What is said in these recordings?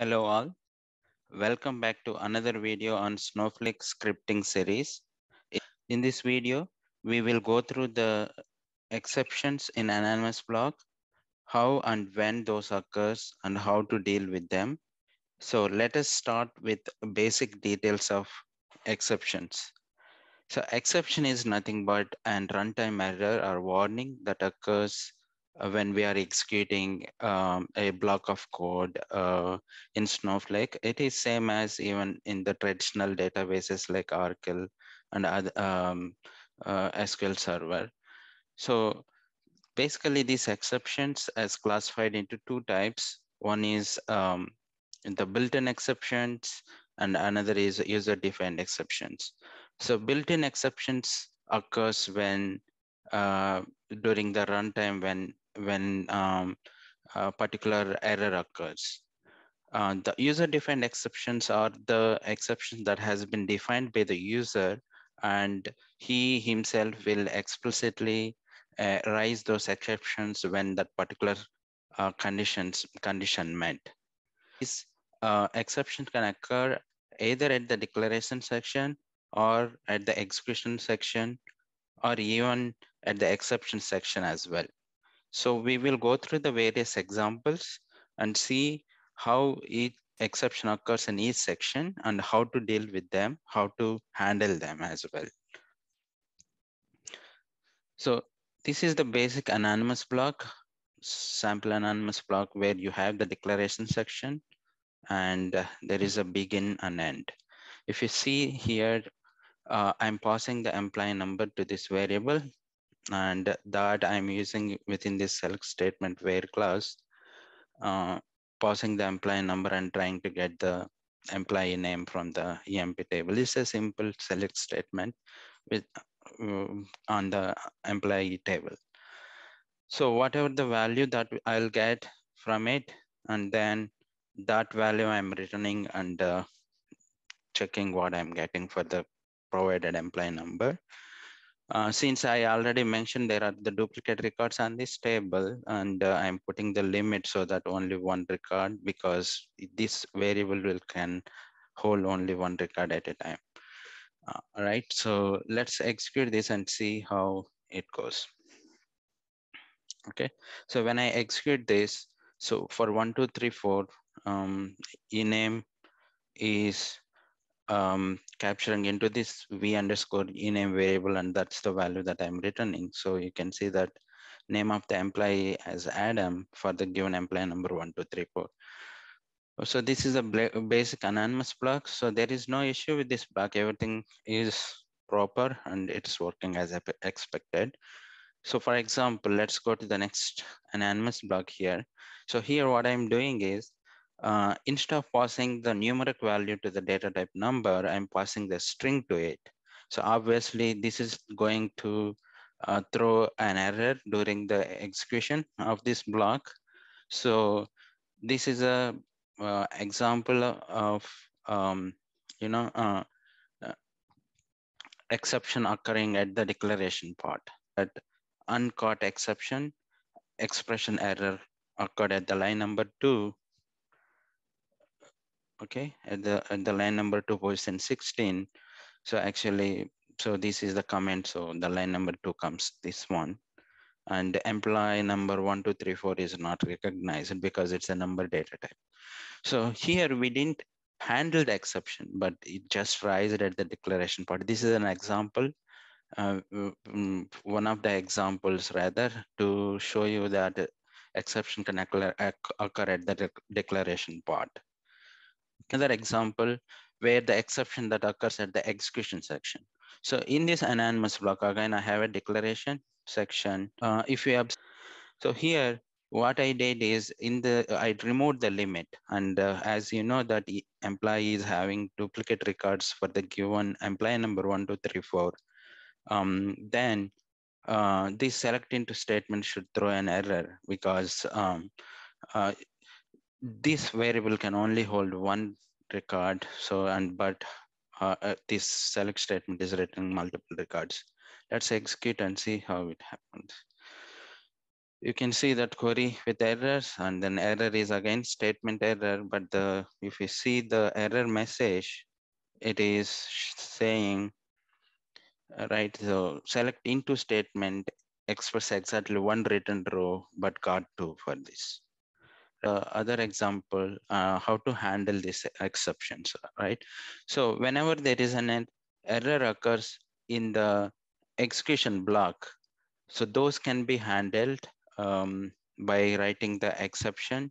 Hello all. Welcome back to another video on Snowflake scripting series. In this video, we will go through the exceptions in anonymous block, how and when those occurs and how to deal with them. So let us start with basic details of exceptions. So exception is nothing but an runtime error or warning that occurs when we are executing um, a block of code uh, in Snowflake. It is same as even in the traditional databases like Oracle and other um, uh, SQL Server. So basically these exceptions as classified into two types. One is um, the built-in exceptions and another is user-defined exceptions. So built-in exceptions occurs when uh, during the runtime when when um, a particular error occurs. Uh, the user-defined exceptions are the exceptions that has been defined by the user and he himself will explicitly uh, raise those exceptions when that particular uh, conditions condition met. These uh, exceptions can occur either at the declaration section or at the execution section or even at the exception section as well. So we will go through the various examples and see how each exception occurs in each section and how to deal with them, how to handle them as well. So this is the basic anonymous block, sample anonymous block where you have the declaration section and uh, there is a begin and end. If you see here, uh, I'm passing the employee number to this variable and that I'm using within this select statement where clause, uh, passing the employee number and trying to get the employee name from the EMP table. It's a simple select statement with uh, on the employee table. So whatever the value that I'll get from it, and then that value I'm returning and uh, checking what I'm getting for the provided employee number. Uh, since I already mentioned there are the duplicate records on this table and uh, I'm putting the limit so that only one record because this variable will can hold only one record at a time. Uh, all right, so let's execute this and see how it goes. Okay, so when I execute this, so for one, two, three, four, um, ename is um, capturing into this v underscore ename variable, and that's the value that I'm returning. So you can see that name of the employee as Adam for the given employee number one, two, three, four. So this is a basic anonymous block. So there is no issue with this block. Everything is proper and it's working as expected. So for example, let's go to the next anonymous block here. So here what I'm doing is uh, instead of passing the numeric value to the data type number, I'm passing the string to it. So obviously this is going to uh, throw an error during the execution of this block. So this is a uh, example of, um, you know, uh, uh, exception occurring at the declaration part. That uncaught exception, expression error occurred at the line number two. Okay, at the at the line number two position 16. So actually, so this is the comment. So the line number two comes this one. And employee number one, two, three, four is not recognized because it's a number data type. So here we didn't handle the exception, but it just raised at the declaration part. This is an example uh, one of the examples rather to show you that exception can occur at the de declaration part. Another example where the exception that occurs at the execution section. So in this anonymous block, again, I have a declaration section. Uh, if you have, so here, what I did is in the, I removed the limit. And uh, as you know that employee is having duplicate records for the given employee number one, two, three, four um, then uh, this select into statement should throw an error because um, uh, this variable can only hold one record. So, and but uh, uh this select statement is written multiple records. Let's execute and see how it happens. you can see that query with errors and then error is again statement error but the if you see the error message it is saying right so select into statement express exactly one written row but got two for this uh, other example uh, how to handle these exceptions right so whenever there is an error occurs in the execution block so those can be handled um, by writing the exception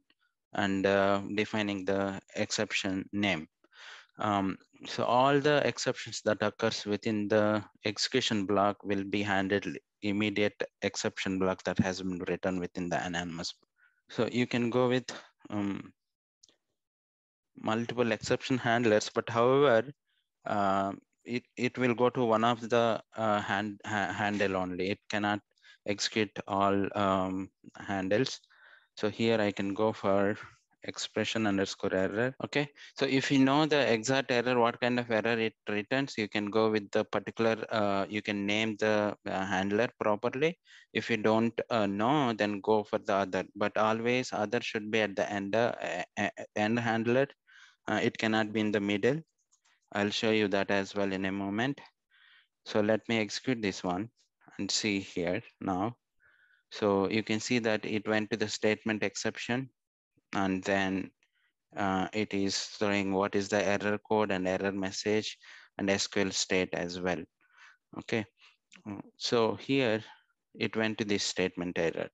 and uh, defining the exception name. Um, so all the exceptions that occurs within the execution block will be handled immediate exception block that has been written within the anonymous. So you can go with um, multiple exception handlers, but however, uh, it, it will go to one of the uh, hand, ha handle only. It cannot execute all um, handles. So here I can go for expression underscore error. Okay, so if you know the exact error, what kind of error it returns, you can go with the particular, uh, you can name the uh, handler properly. If you don't uh, know, then go for the other, but always other should be at the end, uh, end handler. Uh, it cannot be in the middle. I'll show you that as well in a moment. So let me execute this one and see here now. So you can see that it went to the statement exception and then uh, it is throwing what is the error code and error message and SQL state as well. Okay, so here it went to this statement error.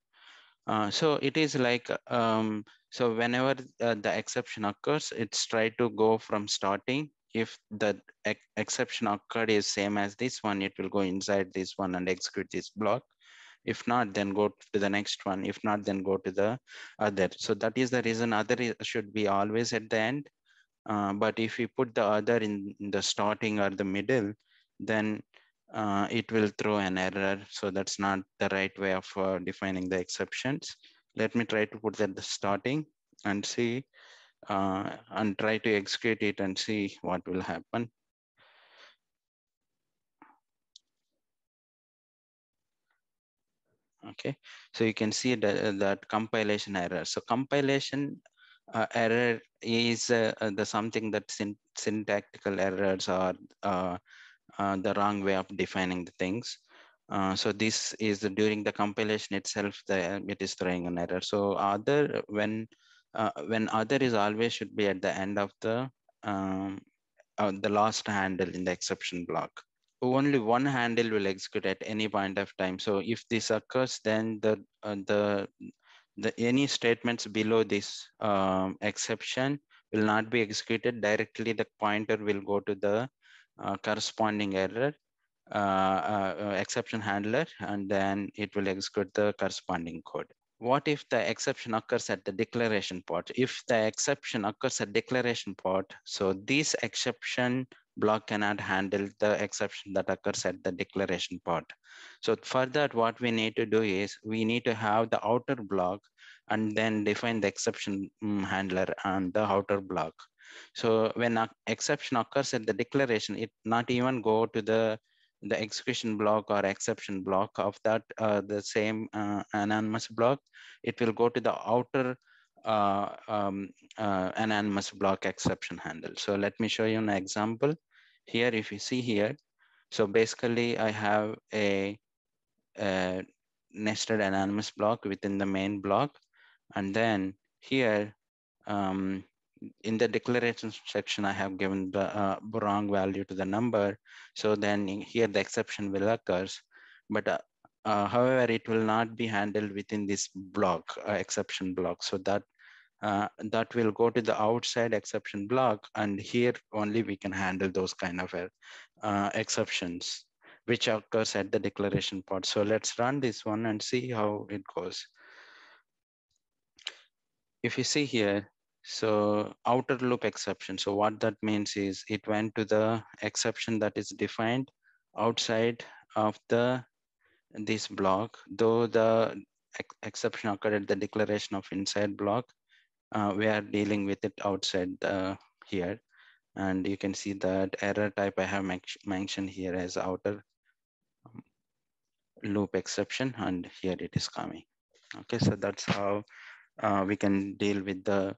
Uh, so it is like, um, so whenever uh, the exception occurs, it's try to go from starting. If the ex exception occurred is same as this one, it will go inside this one and execute this block. If not, then go to the next one. If not, then go to the other. So that is the reason other should be always at the end. Uh, but if we put the other in, in the starting or the middle, then uh, it will throw an error. So that's not the right way of uh, defining the exceptions. Let me try to put that the starting and see uh, and try to execute it and see what will happen. Okay, so you can see that, that compilation error. So compilation uh, error is uh, the something that syntactical errors or uh, uh, the wrong way of defining the things. Uh, so this is the, during the compilation itself, the, it is throwing an error. So other when uh, when other is always should be at the end of the um, uh, the last handle in the exception block. Only one handle will execute at any point of time. So if this occurs, then the uh, the the any statements below this um, exception will not be executed directly. The pointer will go to the uh, corresponding error uh, uh, exception handler, and then it will execute the corresponding code. What if the exception occurs at the declaration part? If the exception occurs at declaration part, so this exception block cannot handle the exception that occurs at the declaration part. So for that, what we need to do is we need to have the outer block and then define the exception mm, handler on the outer block. So when exception occurs at the declaration, it not even go to the the execution block or exception block of that uh, the same uh, anonymous block. It will go to the outer um, uh, anonymous block exception handle. So let me show you an example. Here, if you see here, so basically I have a, a nested anonymous block within the main block. And then here, um, in the declaration section, I have given the uh, wrong value to the number. So then here the exception will occur. But uh, uh, however, it will not be handled within this block, uh, exception block. So that uh, that will go to the outside exception block. And here only we can handle those kind of uh, exceptions, which occurs at the declaration part. So let's run this one and see how it goes. If you see here, so outer loop exception. So what that means is it went to the exception that is defined outside of the this block, though the ex exception occurred at the declaration of inside block, uh, we are dealing with it outside the, here. And you can see that error type I have mentioned here as outer loop exception, and here it is coming. Okay, so that's how uh, we can deal with the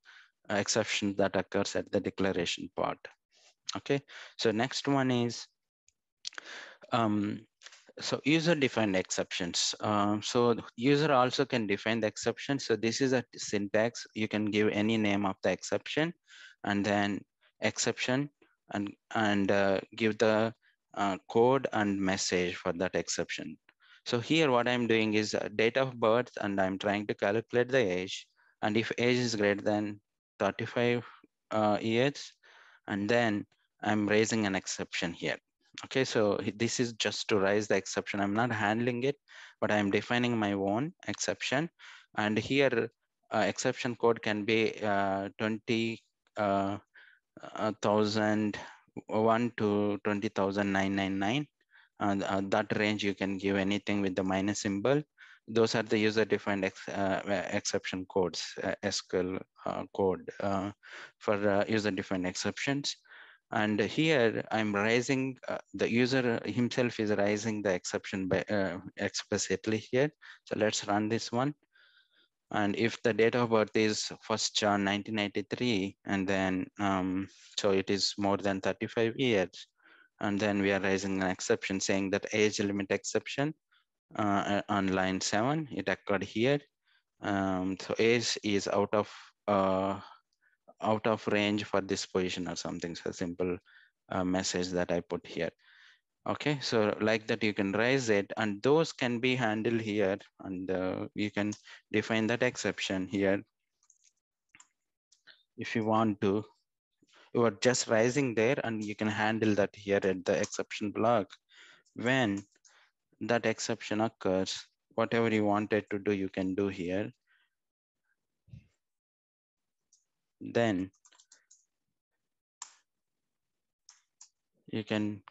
exception that occurs at the declaration part. Okay, so next one is um, so user defined exceptions. Um, so user also can define the exception. So this is a syntax. You can give any name of the exception and then exception and, and uh, give the uh, code and message for that exception. So here what I'm doing is uh, date of birth and I'm trying to calculate the age. And if age is greater than 35 uh, years, and then I'm raising an exception here. Okay, so this is just to raise the exception. I'm not handling it, but I'm defining my own exception. And here, uh, exception code can be uh, 20 uh, uh, to 20,999. And uh, that range you can give anything with the minus symbol. Those are the user-defined ex uh, exception codes, SQL code for user-defined exceptions. And here I'm raising, uh, the user himself is raising the exception by, uh, explicitly here. So let's run this one. And if the date of birth is 1st John 1983, and then, um, so it is more than 35 years, and then we are raising an exception saying that age limit exception uh, on line seven, it occurred here. Um, so age is out of uh, out of range for this position or something. So simple uh, message that I put here. Okay, so like that you can raise it and those can be handled here and uh, you can define that exception here. If you want to, you are just rising there and you can handle that here at the exception block. When that exception occurs, whatever you wanted to do, you can do here. Then you can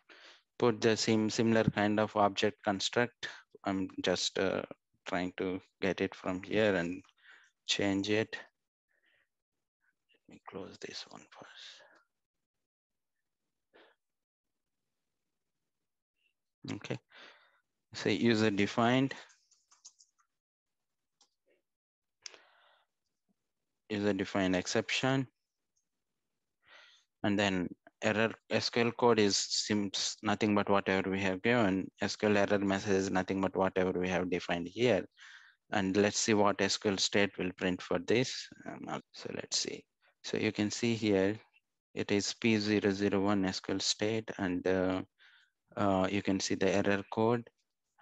put the same similar kind of object construct. I'm just uh, trying to get it from here and change it. Let me close this one first. Okay, say user defined. User defined exception. And then error SQL code is seems nothing but whatever we have given. SQL error message is nothing but whatever we have defined here. And let's see what SQL state will print for this. Um, so let's see. So you can see here, it is P001 SQL state and uh, uh, you can see the error code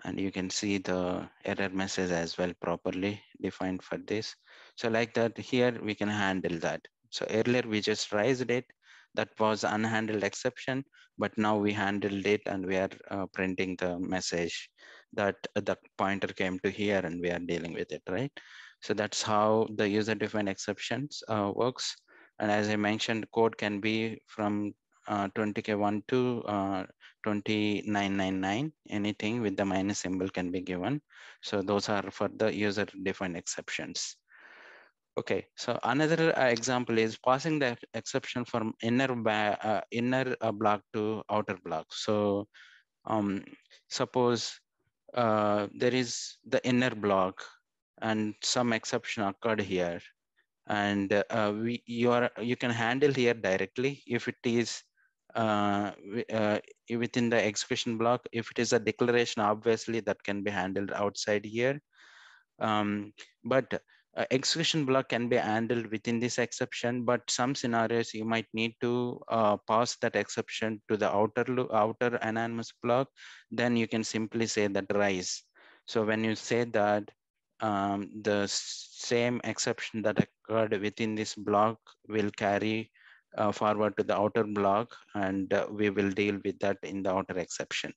and you can see the error message as well properly defined for this. So like that here we can handle that. So earlier we just raised it that was unhandled exception, but now we handled it and we are uh, printing the message that the pointer came to here and we are dealing with it, right? So that's how the user defined exceptions uh, works. And as I mentioned, code can be from uh, 20k1 to uh, 20999, anything with the minus symbol can be given. So those are for the user defined exceptions. Okay, so another uh, example is passing the exception from inner uh, inner uh, block to outer block. So um, suppose uh, there is the inner block and some exception occurred here and uh, we you are you can handle here directly if it is uh, within the execution block if it is a declaration obviously that can be handled outside here um, but uh, execution block can be handled within this exception, but some scenarios you might need to uh, pass that exception to the outer outer anonymous block. Then you can simply say that rise. So when you say that um, the same exception that occurred within this block will carry uh, forward to the outer block, and uh, we will deal with that in the outer exception.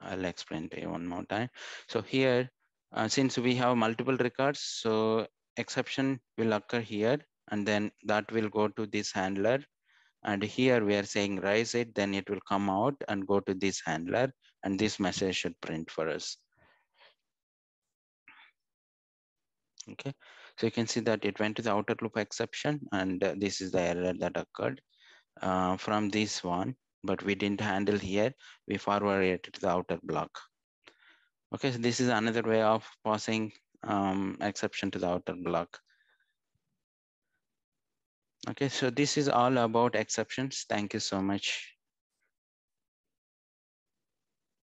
I'll explain to you one more time. So here uh, since we have multiple records, so exception will occur here and then that will go to this handler. And here we are saying rise it, then it will come out and go to this handler and this message should print for us. Okay, so you can see that it went to the outer loop exception and uh, this is the error that occurred uh, from this one, but we didn't handle here. We forwarded it to the outer block. Okay, so this is another way of passing um, exception to the outer block. Okay, so this is all about exceptions. Thank you so much.